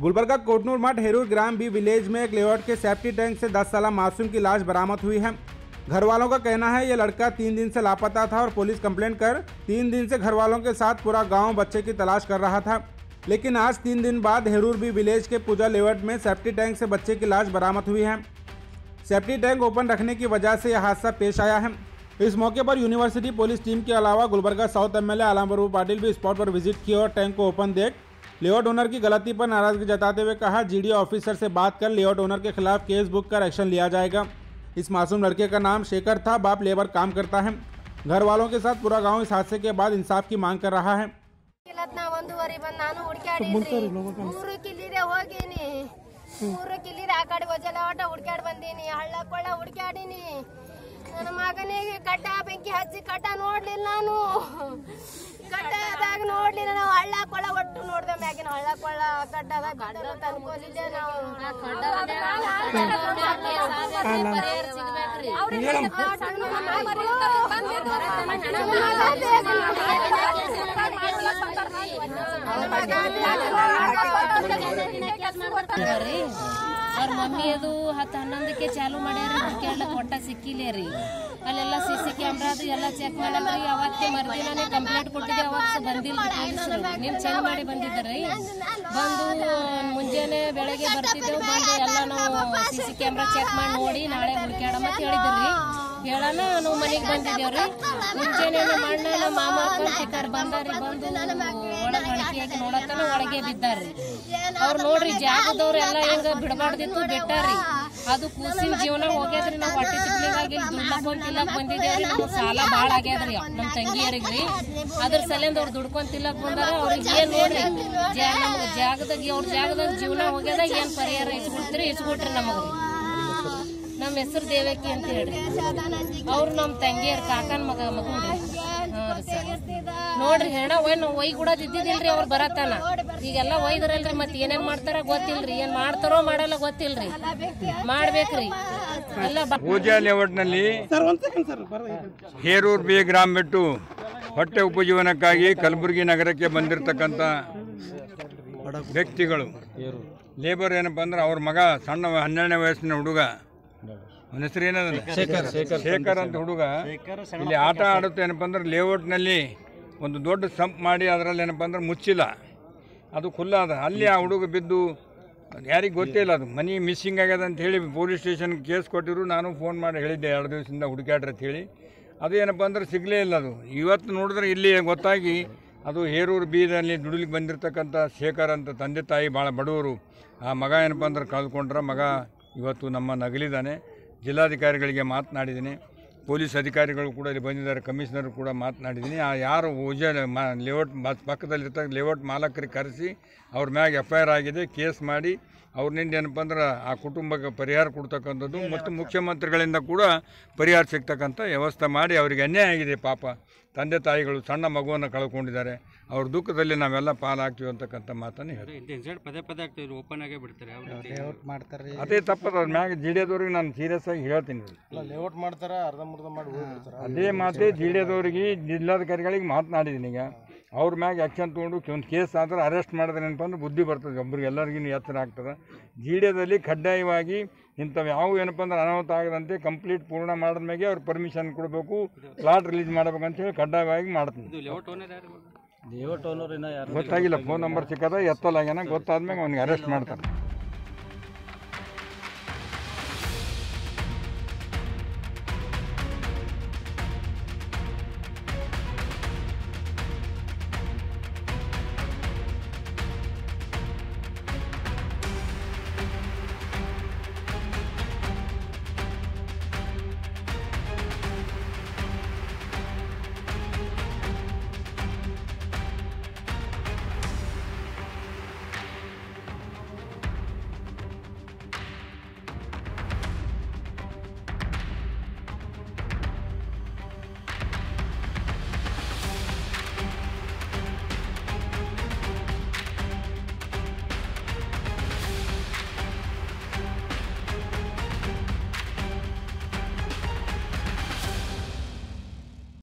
गुलबर्गा कोटनूर मठ हेरूर ग्राम B village में एक लेआउट के सेफ्टी टैंक से 10 साल मासूम की लाश बरामद हुई है। घर वालों का कहना है, ये लड़का तीन दिन से लापता था और पुलिस कंप्लेंट कर तीन दिन से घर वालों के साथ पूरा गाँव बच्चे की तलाश कर रहा था। लेकिन आज तीन दिन बाद हेरूर बी विलेज के पूजा लेआउट में सेफ्टी टैंक से बच्चे की लाश बरामद हुई है। सेफ्टी टैंक ओपन रखने की वजह से यह हादसा पेश आया है। इस मौके पर यूनिवर्सिटी पुलिस टीम के अलावा गुलबर्गा साउथ एमएलए आलम पाटिल भी स्पॉट पर विज़िट किए और टैंक को ओपन देख लेआउट ओनर की गलती पर नाराजगी जताते हुए कहा जीडीओ ऑफिसर से बात कर लेआउट ओनर के खिलाफ केस बुक कर एक्शन लिया जाएगा इस मासूम लड़के का नाम शेखर था बाप लेबर काम करता है घर वालों के साथ पूरा गांव इस हादसे के बाद इंसाफ की मांग कर रहा है ಇವತ್ತು ನಾ ಒಂದೂವರೆ ಬಂದು ನಾನು ಹುಡ್ಕ್ಯಾಡಿದ್ರಿ ಮೂರು ಕಿಲ್ಲಿದೆ ಹೋಗೀನಿ ಮೂರು ಕಿಲ್ಲಿದೆ ಆ ಕಡೆ ಒಜಲ ಆಟ ಹುಡ್ಕ್ಯಾಡ್ ಬಂದೀನಿ ಹಳ್ಳ ಕೊಳ್ಳ ಹುಡ್ಕ್ಯಾಡೀನಿ ನನ್ನ ಮಗನಿಗೆ ಕಟ್ಟ ಬೆಂಕಿ ಹಚ್ಚಿ ಕಟ್ಟ ನೋಡ್ಲಿಲ್ಲ ನಾನು ಕಟ್ಟದಾಗ ನೋಡ್ಲಿಲ್ಲ ನಾವು ಹಳ್ಳ ಕೊಳ್ಳ ಒಟ್ಟು ನೋಡ್ದೆ ಮ್ಯಾಗಿನ ಹಳ್ಳ ಕೊಳ್ಳ ಕಟ್ಟದ ನಾವು ಅವ್ರ ಮಮ್ಮಿ ಅದು ಹತ್ತು ಹನ್ನೊಂದಕ್ಕೆ ಚಾಲು ಮಾಡ್ಯಾರ ಹುಡ್ಕ್ಯಾಡ್ಲಕ್ ಒಟ್ಟ ಸಿಕ್ಕಿಲ್ಲ ರೀ. ಅಲ್ಲೆಲ್ಲ ಸಿ ಸಿ ಕ್ಯಾಮ್ರಾ ಅದು ಎಲ್ಲ ಚೆಕ್ ಮಾಡಲ್ರಿ, ಅವತ್ತೇ ಮರ್ದಿನಾನೇ ಕಂಪ್ಲೇಂಟ್ ಕೊಟ್ಟಿದ್ದೆ ಅವತ್ತು ಬಂದಿಲ್ಲ ಪೊಲೀಸರು. ನೀವು ಚೆಕ್ ಮಾಡಿ ಬಂದಿದ್ದಾರೆ. ಬಂದು ಮುಂಜಾನೆ ಬೆಳಗ್ಗೆ ಬರ್ತಿದ್ದೆವು, ಬಂದು ಎಲ್ಲ ನಾವು ಸಿ ಸಿ ಕ್ಯಾಮ್ರಾ ಚೆಕ್ ಮಾಡಿ ನೋಡಿ ನಾಳೆ ಹುಡುಕ್ಯಾಡಮ್ಮ ಅಂತ ಹೇಳಿದ್ರಿ ಹೇಳೋಣ ನಾವು ಮನೆಗೆ ಬಂದಿದ್ದೇವ್ರಿ. ಮುಂಜಾನೆ ನಮ್ಮ ಅಣ್ಣ, ನಮ್ಮ ಮಾಮ ಸಿಕ್ಕಾರ್ ಬಂದಾರಿ, ಬಂದು ಒಳಗೆ ಅಳಕಿಯಾಗಿ ನೋಡತ್ತನ ಒಳಗೆ ಬಿದ್ದಾರ್ರಿ. ಅವ್ರು ನೋಡ್ರಿ, ಜಾಗದವ್ರು ಎಲ್ಲ ಹೆಂಗ ಬಿಡಬಾರ್ದಿತ್ತು, ಬಿಟ್ಟಾರ್ರಿ. ಅದು ಕೂಸಿನ ಜೀವನ ಹೋಗ್ಯದ್ರಿ ನಾವು ಹೊಟ್ಟೆ ತಿಂಗಳಾಗಿ ದುಡ್ಕೊಂಡ್ ಬಂದಿದ್ದೇವ್ರಿ. ನಮ್ಗೆ ಸಾಲ ಭಾಳ ಆಗ್ಯದ್ರಿ ನಮ್ಮ ತಂಗಿಯರಿಗ್ರಿ. ಅದ್ರ ಸಲಿಂದ ಅವ್ರು ದುಡ್ಕೊಂಡ್ ತಿನ್ನಕ್ ಬಂದಾರ, ಅವ್ರಿಗೆ ಏನ್ ನೋಡ್ರಿ? ಜಾಗದಾಗ, ಅವ್ರ ಜಾಗದಾಗ ಜೀವನ ಹೋಗ್ಯದ, ಏನು ಪರಿಹಾರ ಇಸ್ಕೊಡ್ತೀರಿ, ಇಸ್ಕೊಟ್ರಿ ನಮಗ್ರಿ. ನಮ್ಮ ಹೆಸರು ದೇವಕಿ ಅಂತ ಹೇಳಿ ಅವ್ರು ನಮ್ಮ ತಂಗಿಯರ್ ಕಾಕನ್ ಮಗ ಮಗ ನೋಡ್ರಿ ಹೆಣ ಒಯ್ ನಾವು ಒಯ್ ಅವ್ರು ಬರತ್ತಾನ ಈಗೆಲ್ಲ ಒಯ್ದ್ರಲ್ರಿ ಮತ್ತೆ ಏನೇನ್ ಮಾಡ್ತಾರ ಗೊತ್ತಿಲ್ರಿ. ಏನ್ ಮಾಡ್ತಾರೋ ಮಾಡಲ್ಲ ಗೊತ್ತಿಲ್ರಿ. ಮಾಡ್ಬೇಕ್ರಿ. ಎಲ್ಲ ಪೂಜಾ ಲೇಔಟ್ನಲ್ಲಿ ಹೇರೂರ್ ಬಿ ಗ್ರಾಮ ಬಿಟ್ಟು ಹೊಟ್ಟೆ ಉಪಜೀವನಕ್ಕಾಗಿ ಕಲಬುರಗಿ ನಗರಕ್ಕೆ ಬಂದಿರತಕ್ಕಂಥ ವ್ಯಕ್ತಿಗಳು. ಲೇಬರ್ ಏನಪ್ಪ ಅಂದ್ರೆ ಅವ್ರ ಮಗ ಸಣ್ಣ ಹನ್ನೆರಡನೇ ವಯಸ್ಸಿನ ಹುಡುಗ. ಅವನ ಹೆಸರು ಏನದ ಶೇಖರ್ ಶೇಖರ್ ಅಂತ ಹುಡುಗ. ಇಲ್ಲಿ ಆಟ ಆಡುತ್ತೆ ಏನಪ್ಪ ಅಂದ್ರೆ ಲೇಔಟ್ನಲ್ಲಿ ಒಂದು ದೊಡ್ಡ ಸಂಪ್ ಮಾಡಿ ಅದರಲ್ಲಿ ಏನಪ್ಪ ಅಂದ್ರೆ ಮುಚ್ಚಿಲ್ಲ. ಅದು ಖುಲ್ಲಾದ ಅಲ್ಲಿ ಆ ಹುಡುಗ ಬಿದ್ದು ಯಾರಿಗೆ ಗೊತ್ತಿಲ್ಲ ಅದು. ಮನಿ ಮಿಸ್ಸಿಂಗ್ ಆಗ್ಯದ ಅಂತ ಹೇಳಿ ಪೊಲೀಸ್ ಸ್ಟೇಷನ್ ಕೇಸ್ ಕೊಟ್ಟಿರು ನಾನು ಫೋನ್ ಮಾಡಿ ಹೇಳಿದ್ದೆ ಎರಡು ದಿವಸದಿಂದ ಹುಡುಕಾಡ್ರಿ ಅಂತ ಹೇಳಿ. ಅದು ಏನಪ್ಪ ಅಂದ್ರೆ ಸಿಗಲೇ ಇಲ್ಲ ಅದು. ಇವತ್ತು ನೋಡಿದ್ರೆ ಇಲ್ಲಿ ಗೊತ್ತಾಗಿ ಅದು ಹೇರೂರು ಬೀದಲ್ಲಿ ದುಡಿಲಿಕ್ಕೆ ಬಂದಿರತಕ್ಕಂಥ ಶೇಖರ್ ಅಂತ ತಂದೆ ತಾಯಿ ಭಾಳ ಬಡವರು. ಆ ಮಗ ಏನಪ್ಪ ಅಂದ್ರೆ ಕಳ್ಕೊಂಡ್ರ ಮಗ ಇವತ್ತು ನಮ್ಮ ನಗಲಿದ್ದಾನೆ ಜಿಲ್ಲಾಧಿಕಾರಿಗಳಿಗೆ ಮಾತನಾಡಿದ್ದೀನಿ. ಪೊಲೀಸ್ ಅಧಿಕಾರಿಗಳು ಕೂಡ ಇಲ್ಲಿ ಬಂದಿದ್ದಾರೆ. ಕಮಿಷನರ್ ಕೂಡ ಮಾತನಾಡಿದ್ದೀನಿ. ಆ ಯಾರು ಉಜ ಮಾ ಲೇಔಟ್ ಪಕ್ಕದಲ್ಲಿರ್ತಕ್ಕ ಲೇಔಟ್ ಮಾಲಕರಿಗೆ ಕರೆಸಿ ಅವ್ರ ಮ್ಯಾಗ ಎಫ್ ಐ ಆರ್ ಆಗಿದೆ ಕೇಸ್ ಮಾಡಿ ಅವ್ರನ್ನಿಂದ ಏನಪ್ಪ ಅಂದ್ರೆ ಆ ಕುಟುಂಬಕ್ಕೆ ಪರಿಹಾರ ಕೊಡ್ತಕ್ಕಂಥದ್ದು ಮತ್ತು ಮುಖ್ಯಮಂತ್ರಿಗಳಿಂದ ಕೂಡ ಪರಿಹಾರ ಸಿಗ್ತಕ್ಕಂಥ ವ್ಯವಸ್ಥೆ ಮಾಡಿ ಅವರಿಗೆ ಅನ್ಯಾಯ ಆಗಿದೆ ಪಾಪ. ತಂದೆ ತಾಯಿಗಳು ಸಣ್ಣ ಮಗುವನ್ನು ಕಳ್ಕೊಂಡಿದ್ದಾರೆ. ಅವ್ರ ದುಃಖದಲ್ಲಿ ನಾವೆಲ್ಲ ಪಾಲಾಗ್ತೀವಿ ಅಂತಕ್ಕಂಥ ಮಾತನ್ನು ಹೇಳ್ತೀನಿ. ಇನ್ಸಿಡೆಂಟ್ ಪದೇ ಪದೇ ಆಗ್ತಿದ್ರು ಓಪನ್ ಆಗೇ ಬಿಡ್ತಾರೆ. ಯಾವ ಮಾಡ್ತಾರೆ ಅದೇ ತಪ್ಪದ ಅವ್ರ ಮ್ಯಾಗ ಜಿಡಿಯೋದವ್ರಿಗೆ ನಾನು ಸೀರಿಯಸ್ ಆಗಿ ಹೇಳ್ತೀನಿ. ಲೇಔಟ್ ಮಾಡ್ತಾರ ಮಾಡಿ ಅದೇ ಮಾತೇ ಜಿಲ್ಲೆದವ್ರಿಗೆ ಜಿಲ್ಲಾಧಿಕಾರಿಗಳಿಗೆ ಮಾತನಾಡಿದ್ದೀನಿ ಈಗ. ಅವ್ರ ಮ್ಯಾಗ ಆ್ಯಕ್ಷನ್ ತೊಗೊಂಡು ಒಂದು ಕೇಸ್ ಆದ್ರೆ ಅರೆಸ್ಟ್ ಮಾಡಿದ್ರೆ ಏನಪ್ಪ ಅಂದ್ರೆ ಬುದ್ಧಿ ಬರ್ತದೆ. ಒಬ್ರಿಗೆ ಎಲ್ಲರಿಗೂ ಎತ್ತರ ಆಗ್ತದೆ. ಜಿಡಿಯೋದಲ್ಲಿ ಕಡ್ಡಾಯವಾಗಿ ಇಂಥವು ಯಾವ ಏನಪ್ಪ ಅಂದ್ರೆ ಅನಾಹುತ ಆಗದಂತೆ ಕಂಪ್ಲೀಟ್ ಪೂರ್ಣ ಮಾಡಿದ ಮ್ಯಾಗೆ ಅವ್ರು ಪರ್ಮಿಷನ್ ಕೊಡಬೇಕು ಪ್ಲಾಟ್ ರಿಲೀಸ್ ಮಾಡ್ಬೇಕಂತ ಹೇಳಿ ಕಡ್ಡಾಯವಾಗಿ ಮಾಡ್ತೀನಿ. ಗೊತ್ತಾಗಿಲ್ಲ ಫೋನ್ ನಂಬರ್ ಸಿಕ್ಕದ ಎತ್ತಲಾಗ್ಯಾನ ಗೊತ್ತಾದ್ಮೇಲೆ ಅವ್ನಿಗೆ ಅರೆಸ್ಟ್ ಮಾಡ್ತಾರೆ.